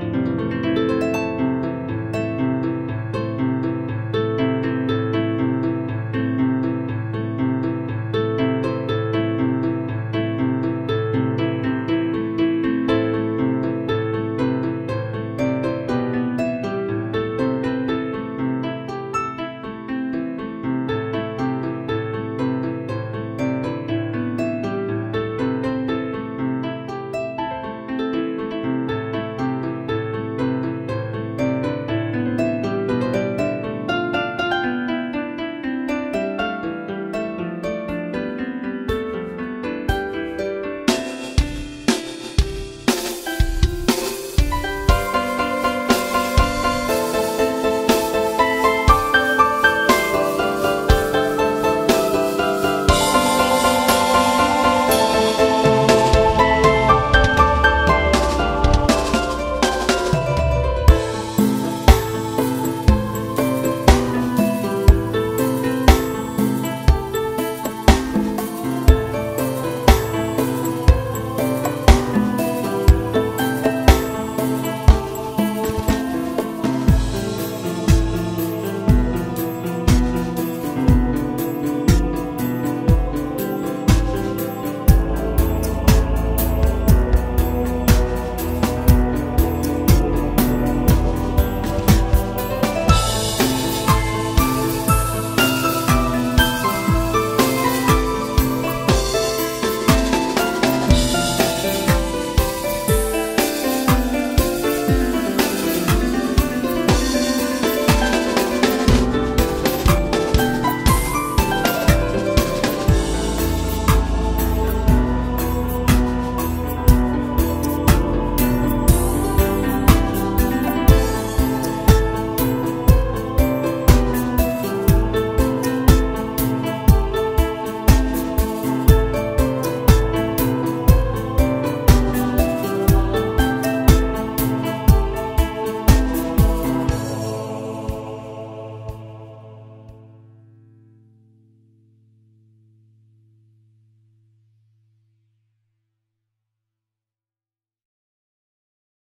Música